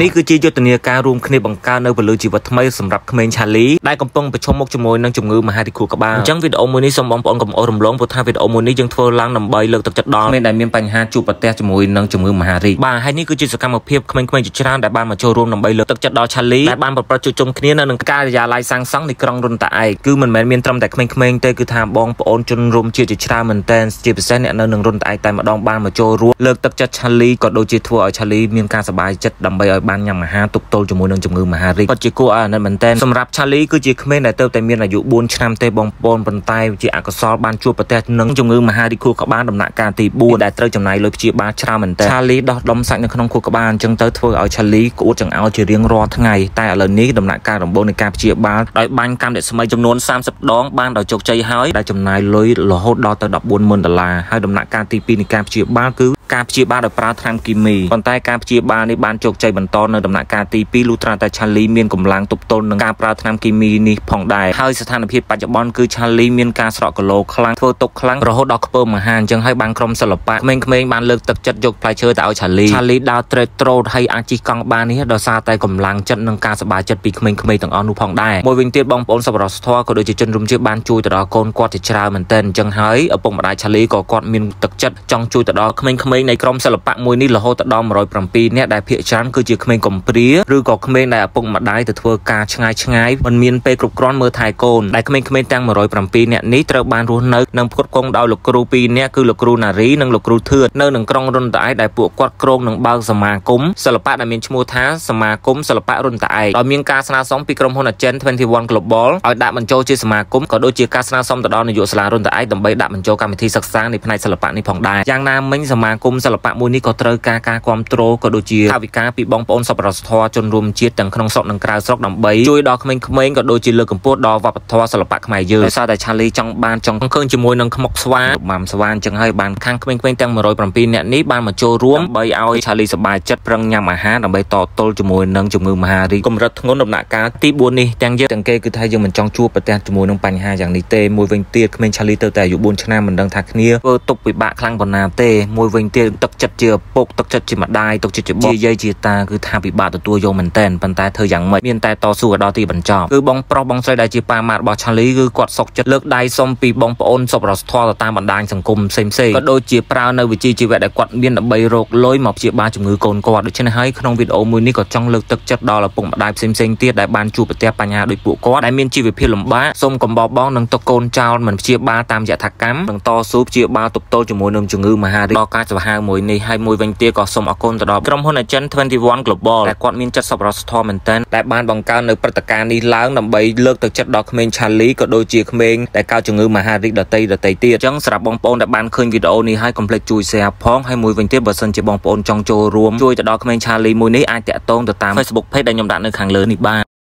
នេះគឺជាយុទ្ធនាការរួមគ្នាបង្កើននៅពលិជីវិតថ្មីសម្រាប់ក្មេងឆាលីដែលកំពុងប្រឈមមុខជាមួយនឹងជំងឺមហារីកខួរក្បាលអញ្ចឹងវីដេអូមួយនេះសូមបងប្អូនកុំអស់រំលងព្រោះថាវីដេអូមួយនេះយើងធ្វើឡើងដើម្បីលើកទឹកចិត្តដល់ក្មេងដែលមានបញ្ហាជួបប្រទះជាមួយនឹងជំងឺមហារីកបាទហើយនេះគឺជាសកម្មភាពក្មេងៗជាច្រើនដែលបានមកចូលរួមដើម្បីលើកទឹកចិត្តដល់ឆាលីដែលបានប្រព្រឹត្តជួបជុំគ្នានៅនឹងការិយាល័យសាងសង់នៃក្រុងរុនតាឯកគឺមិនមែនមានត្រឹមតែក្មេងៗទេគឺថាបងប្អូនជនរួមជាតិជាច្រើនមែនទែនជាពិសេសអ្នកនៅនឹងរុនតាឯកតែម្ដងបានមកចូលរួមលើកទឹកចិត្តឆាលីក៏ដូចជាធ្វើឲ្យឆាលីមានការសប្បាយចិត្តដើម្បីឲ្យបានញ៉ាំអាហារទប់ទល់ជាមួយនឹងជំងឺមហារីកគាត់ជាគួរឲ្យអាណិតមែនទែនសម្រាប់ឆាលីគឺជាក្មេងដែលទៅតែមានអាយុ4ឆ្នាំទេបងប្អូនប៉ុន្តែជាអកុសលបានជួបប្រទះនឹងជំងឺមហារីកខួរក្បាលដំណាក់កាលទី4ដែលត្រូវចំណាយលុយព្យាបាលច្រើនមែនទែនឆាលីដោះដុំសាច់នៅក្នុងខួរក្បាលអញ្ចឹងទៅធ្វើឲ្យឆាលីក្អួតចង្អោរជារៀងរាល់ថ្ងៃតែឥឡូវនេះដំណាក់កាលដំបូងនៃការព្យាបាលដោយបាញ់កាំដេស្មីចំនួន30ដងបានដោយជោគជ័យហើយដែលចំណាយលុយរហូតដល់ទៅ140,000ដុល្លារហើយដំណាក់កាលទី2នៃការព្យាបាលគឺការព្យាបាលដោយប្រើថ្នាំគីមីប៉ុន្តែការព្យាបាលនេះបានជោគជ័យបន្តនៅដំណាក់កាលទី2លុះត្រាតែឆាលីមានកម្លាំងទប់ទល់នឹងការប្រើថ្នាំគីមីនេះផងដែរហើយស្ថានភាពបច្ចុប្បន្នគឺឆាលីមានការស្រកគីឡូខ្លាំងធ្វើទុកខ្លាំងរហូតដល់ខ្ពើមមហាអញ្ចឹងហើយបានក្រុមសិល្បៈក្មេងៗបានលើកទឹកចិត្តយកផ្លែឈើទៅឲ្យឆាលីឆាលីដើរត្រេតត្រោតហើយអាចជិះកង់បាននេះដោយសារតែកម្លាំងចិត្តនិងការសប្បាយចិត្តពីក្មេងៗទាំងអស់នោះផងដែរមួយវិញទៀតបងប្អូនសប្បុរសធម៌ក៏ដូចជាជនរួមជាតិបានជួយទៅដល់កូនគាត់ជាច្រើនមែនទែនអញ្ចឹងហើយឪពុកម្ដាយឆាលីក៏គាត់មានទឹកចិត្តចង់ជួយទៅដល់ក្មេងៗនៃក្រុមសិល្បៈមួយនេះរហូតដល់107នាក់ដែលភាគច្រើនគឺជាក្មេងកំព្រាឬក៏ក្មេងដែលឪពុកម្ដាយទៅធ្វើការឆ្ងាយឆ្ងាយមិនមានពេលគ្រប់គ្រាន់មើលថែកូនដែលក្មេងៗទាំង107នាក់នេះត្រូវបានរស់នៅនិងផ្គត់ផ្គង់ដោយលោកគ្រូ2នាក់គឺលោកគ្រូណារីនិងលោកគ្រូធឿននៅនឹងក្រុងរុនតាឯកដែលពួកគាត់ក្រុងនឹងបើកសមាគមសិល្បៈដែលមានឈ្មោះថាសមាគមសិល្បៈរុនតាឯកដោយមានការស្នើសុំពីក្រុមហ៊ុន Agent 21 Global ឲ្យដាក់បញ្ចូលជាសមាគមក៏ដូចជាការស្នើសុំទៅដល់នាយកសាលារុនតាឯកដើម្បីដាក់បញ្ចូលកម្មវិធីសិក្សានៃផ្នែកសិល្បៈនេះផងដែរយ៉ាងណាមិញសមាគមសិល្បៈមួយនេះក៏ត្រូវការការគ្រប់គ្រងក៏ដូចជាថវិកាពីបងប្អូនសប្បុរសធម៌ជនរួមជាតិទាំងក្នុងស្រុកនិងក្រៅស្រុកដើម្បីជួយដល់ក្មេងៗក៏ដូចជាលើកកម្ពស់ដល់វប្បធម៌សិល្បៈខ្មែរយើងដោយសារតែឆាលីចង់បានចង់ឃើញជាមួយនឹងខ្មុកស្វាម៉ាំស្វាអញ្ចឹងហើយបានខាងក្មេងៗទាំង107នាក់នេះបានមកចូលរួមដើម្បីឲ្យឆាលីសប្បាយចិត្តប្រឹងញ៉ាំអាហារដើម្បីតទល់ជាមួយនឹងជំងឺមហារីកកម្រិតធ្ងន់ដំណាក់កាលទី4នេះទាំងយើងទាំងគេគឺថាយើងមិនចង់ជួបប្រទះជាមួយនឹងបញ្ហាយ៉ាងនេះទេមួយវិញទៀតក្មេងឆាលីទៅតែអាយុ4ឆ្នាំមិនដឹងថាគ្នាធ្វើទុកពិបាកខ្លាំងប៉ុណ្ណាទេមួយវិញទៀតទឹកចិត្តជាឪពុកទឹកចិត្តជាម្ដាយទុកចិត្តជាបងជាយាយជាតាគឺថាពិបាកទទួលយកមែនតែនប៉ុន្តែធ្វើយ៉ាងម៉េចមានតែតស៊ូដល់ទីបញ្ចប់គឺបងប្រុសបងស្រីដែលជាប៉ាម៉ាក់របស់ឆាលីគឺគាត់សុកចិត្តលើកដៃសុំពីបងប្អូនសប្បុរសធម៌ទៅតាមបណ្ដាញសង្គមផ្សេងផ្សេងក៏ដូចជាប្រើនៅវិជ្ជាជីវៈដែលគាត់មានដើម្បីរកលុយមកព្យាបាលជំងឺកូនគាត់ដូច្នេះហើយក្នុងវីដេអូមួយនេះក៏ចង់លើកទឹកចិត្តដល់ឪពុកម្ដាយផ្សេងផ្សេងទៀតដែលបានជួបប្រទះបញ្ហាដូចពួកគាត់ដែលមានជីវភាពលំបាកសូមកុំបោះបង់នឹងទុកកូនចោលមិនព្យាបាលតាមយថាកម្មនឹងតស៊ូព្យាបាលទប់ទល់ជាមួយនឹងជំងឺមហារីកដល់ការចង្ហាមួយនេះហើយមួយវិញទៀតក៏សូមអរគុណទៅដល់ក្រុមហ៊ុន Agent 21 Global ដែលគាត់មានចិត្តសប្បុរសធម៌មែនទែនដែលបានបង្កើននៅព្រឹត្តិការណ៍នេះឡើងដើម្បីលើកទឹកចិត្តដល់ក្មេង Charlie ក៏ដូចជាក្មេងដែលកើតជំងឺមហារីកដតីដតីទៀតអញ្ចឹងសម្រាប់បងប្អូនដែលបានឃើញវីដេអូនេះហើយកុំភ្លេចជួយ share ផងហើយមួយវិញទៀតបើសិនជាបងប្អូនចង់ចូលរួមជួយទៅដល់ក្មេង Charlie មួយនេះអាចតាក់ទងទៅតាម Facebook page ដែលខ្ញុំដាក់នៅខាងលើនេះបាន